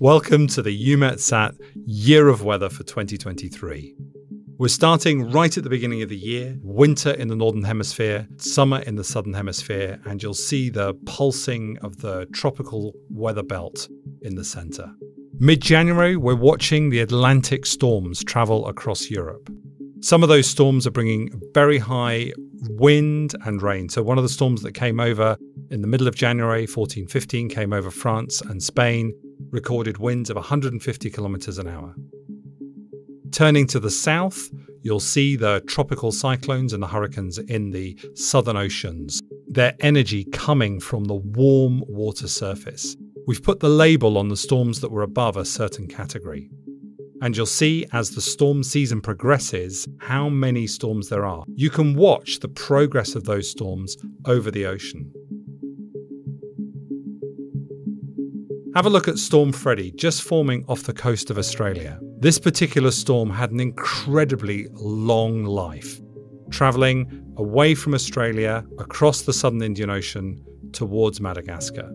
Welcome to the EUMETSAT Year of Weather for 2023. We're starting right at the beginning of the year, winter in the Northern Hemisphere, summer in the Southern Hemisphere, and you'll see the pulsing of the tropical weather belt in the centre. Mid January, we're watching the Atlantic storms travel across Europe. Some of those storms are bringing very high wind and rain. So, one of the storms that came over in the middle of January 1415 came over France and Spain, recorded winds of 150 kilometers an hour. Turning to the south, you'll see the tropical cyclones and the hurricanes in the southern oceans, their energy coming from the warm water surface. We've put the label on the storms that were above a certain category. And you'll see as the storm season progresses how many storms there are. You can watch the progress of those storms over the ocean. Have a look at Storm Freddy, just forming off the coast of Australia. This particular storm had an incredibly long life, travelling away from Australia, across the southern Indian Ocean, towards Madagascar.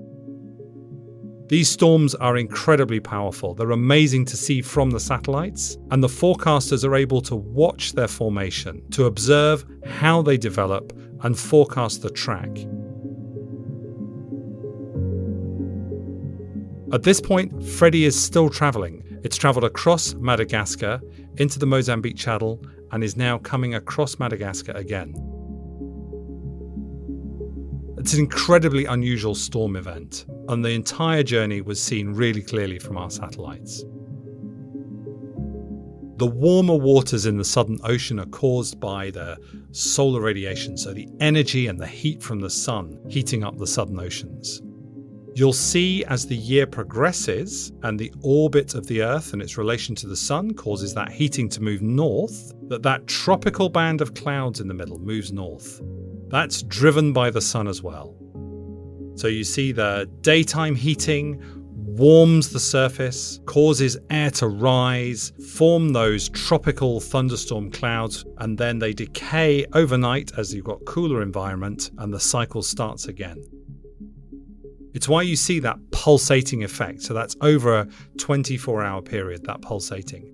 These storms are incredibly powerful. They're amazing to see from the satellites, and the forecasters are able to watch their formation, to observe how they develop, and forecast the track. At this point, Freddy is still travelling. It's travelled across Madagascar into the Mozambique Channel and is now coming across Madagascar again. It's an incredibly unusual storm event, and the entire journey was seen really clearly from our satellites. The warmer waters in the Southern Ocean are caused by the solar radiation, so the energy and the heat from the sun heating up the Southern Oceans. You'll see as the year progresses and the orbit of the Earth and its relation to the Sun causes that heating to move north, that that tropical band of clouds in the middle moves north. That's driven by the Sun as well. So you see the daytime heating warms the surface, causes air to rise, form those tropical thunderstorm clouds, and then they decay overnight as you've got cooler environment and the cycle starts again. It's why you see that pulsating effect. So that's over a 24 hour period, that pulsating.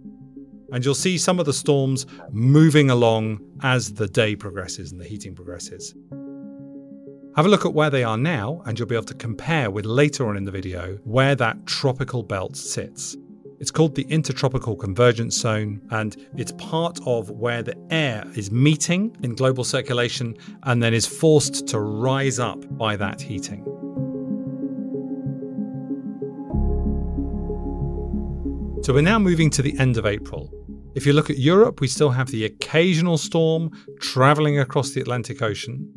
And you'll see some of the storms moving along as the day progresses and the heating progresses. Have a look at where they are now, and you'll be able to compare with later on in the video where that tropical belt sits. It's called the Intertropical Convergence Zone, and it's part of where the air is meeting in global circulation and then is forced to rise up by that heating. So we're now moving to the end of April. If you look at Europe, we still have the occasional storm travelling across the Atlantic Ocean.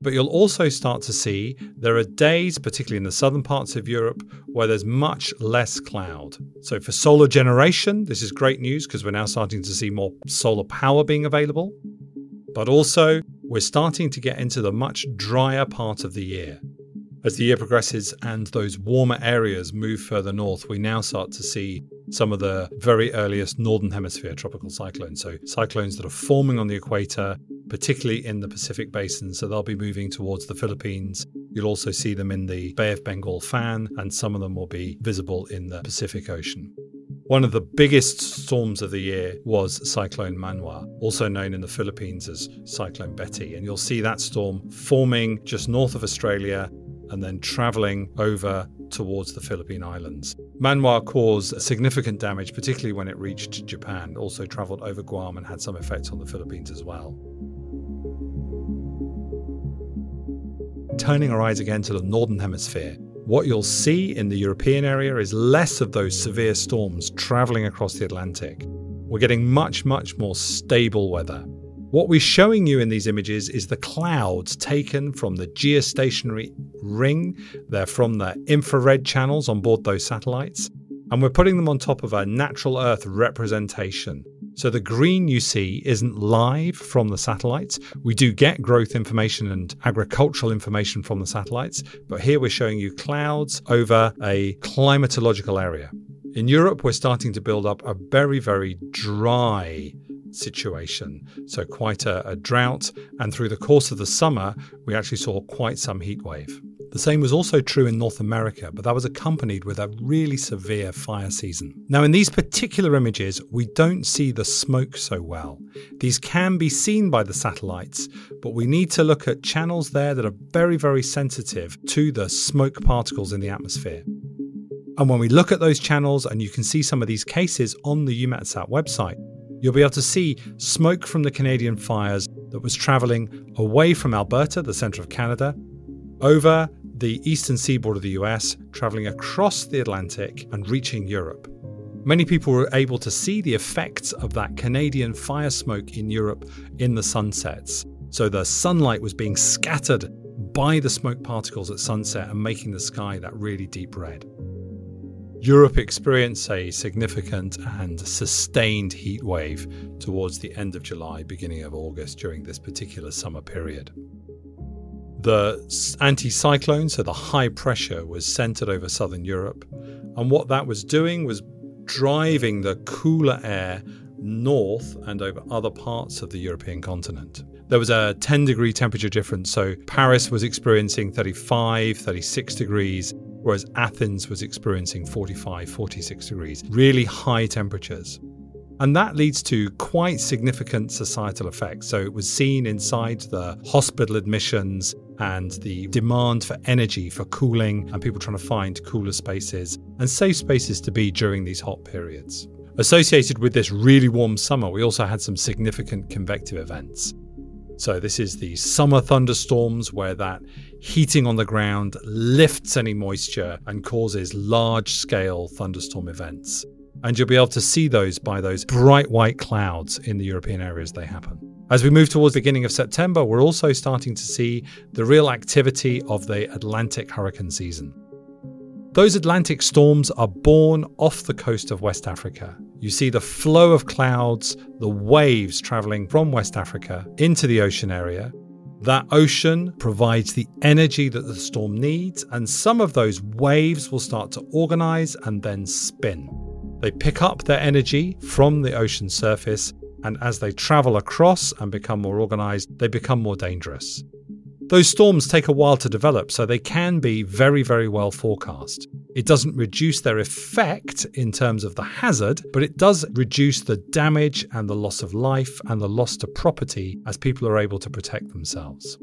But you'll also start to see there are days, particularly in the southern parts of Europe, where there's much less cloud. So for solar generation, this is great news because we're now starting to see more solar power being available. But also, we're starting to get into the much drier part of the year. As the year progresses and those warmer areas move further north, we now start to see some of the very earliest northern hemisphere tropical cyclones. So, cyclones that are forming on the equator, particularly in the Pacific basin. So, they'll be moving towards the Philippines. You'll also see them in the Bay of Bengal fan, and some of them will be visible in the Pacific Ocean. One of the biggest storms of the year was Cyclone Mawar, also known in the Philippines as Cyclone Betty. And you'll see that storm forming just north of Australia and then travelling over towards the Philippine Islands. Mawar caused significant damage, particularly when it reached Japan, also travelled over Guam and had some effects on the Philippines as well. Turning our eyes again to the Northern Hemisphere, what you'll see in the European area is less of those severe storms travelling across the Atlantic. We're getting much, much more stable weather. What we're showing you in these images is the clouds taken from the geostationary ring. They're from the infrared channels on board those satellites. And we're putting them on top of a natural Earth representation. So the green you see isn't live from the satellites. We do get growth information and agricultural information from the satellites, but here we're showing you clouds over a climatological area. In Europe, we're starting to build up a very, very dry situation. So, quite a, a, drought. And through the course of the summer, we actually saw quite some heat wave. The same was also true in North America, but that was accompanied with a really severe fire season. Now, in these particular images, we don't see the smoke so well. These can be seen by the satellites, but we need to look at channels there that are very, very sensitive to the smoke particles in the atmosphere. And when we look at those channels, and you can see some of these cases on the EUMETSAT website, you'll be able to see smoke from the Canadian fires that was travelling away from Alberta, the centre of Canada, over the eastern seaboard of the US, travelling across the Atlantic and reaching Europe. Many people were able to see the effects of that Canadian fire smoke in Europe in the sunsets. So the sunlight was being scattered by the smoke particles at sunset and making the sky that really deep red. Europe experienced a significant and sustained heat wave towards the end of July, beginning of August during this particular summer period. The anticyclone, so the high pressure, was centered over southern Europe, and what that was doing was driving the cooler air north and over other parts of the European continent. There was a 10 degree temperature difference, so Paris was experiencing 35, 36 degrees, whereas Athens was experiencing 45, 46 degrees, really high temperatures. And that leads to quite significant societal effects. So it was seen inside the hospital admissions and the demand for energy, for cooling, and people trying to find cooler spaces and safe spaces to be during these hot periods. Associated with this really warm summer, we also had some significant convective events. So, this is the summer thunderstorms where that heating on the ground lifts any moisture and causes large scale thunderstorm events. And you'll be able to see those by those bright white clouds in the European areas they happen. As we move towards the beginning of September, we're also starting to see the real activity of the Atlantic hurricane season. Those Atlantic storms are born off the coast of West Africa. You see the flow of clouds, the waves traveling from West Africa into the ocean area. That ocean provides the energy that the storm needs, and some of those waves will start to organize and then spin. They pick up their energy from the ocean surface, and as they travel across and become more organized, they become more dangerous. Those storms take a while to develop, so they can be very, very well forecast. It doesn't reduce their effect in terms of the hazard, but it does reduce the damage and the loss of life and the loss to property as people are able to protect themselves.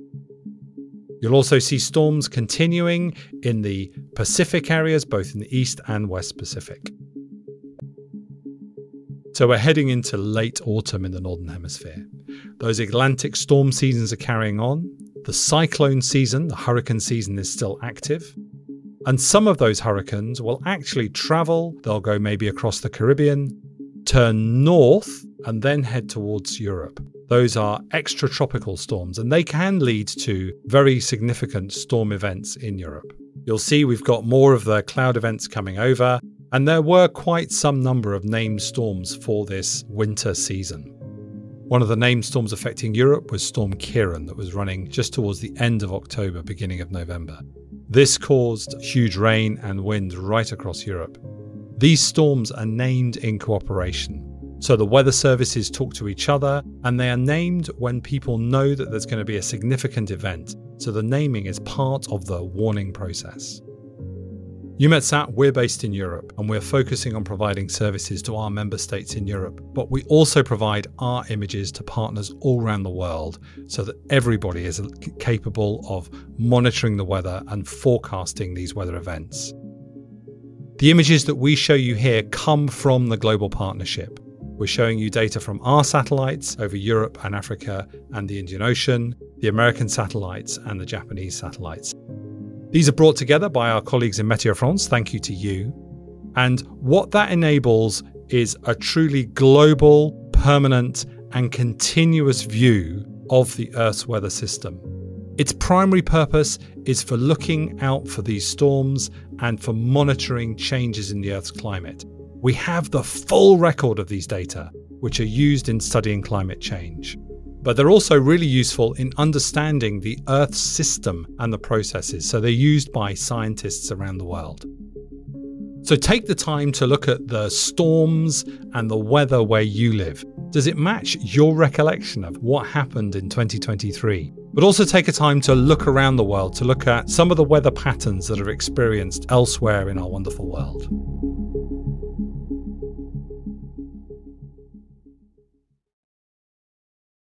You'll also see storms continuing in the Pacific areas, both in the East and West Pacific. So we're heading into late autumn in the Northern Hemisphere. Those Atlantic storm seasons are carrying on. The cyclone season, the hurricane season, is still active. And some of those hurricanes will actually travel, they'll go maybe across the Caribbean, turn north, and then head towards Europe. Those are extratropical storms, and they can lead to very significant storm events in Europe. You'll see we've got more of the cloud events coming over, and there were quite some number of named storms for this winter season. One of the named storms affecting Europe was Storm Ciarán, that was running just towards the end of October, beginning of November. This caused huge rain and wind right across Europe. These storms are named in cooperation. So the weather services talk to each other, and they are named when people know that there's going to be a significant event. So the naming is part of the warning process. EUMETSAT, we're based in Europe and we're focusing on providing services to our member states in Europe, but we also provide our images to partners all around the world so that everybody is capable of monitoring the weather and forecasting these weather events. The images that we show you here come from the global partnership. We're showing you data from our satellites over Europe and Africa and the Indian Ocean, the American satellites, and the Japanese satellites. These are brought together by our colleagues in Meteo France. Thank you to you. And what that enables is a truly global, permanent, and continuous view of the Earth's weather system. Its primary purpose is for looking out for these storms and for monitoring changes in the Earth's climate. We have the full record of these data, which are used in studying climate change but they're also really useful in understanding the Earth's system and the processes, so they're used by scientists around the world. So take the time to look at the storms and the weather where you live. Does it match your recollection of what happened in 2023? But also take a time to look around the world, to look at some of the weather patterns that are experienced elsewhere in our wonderful world.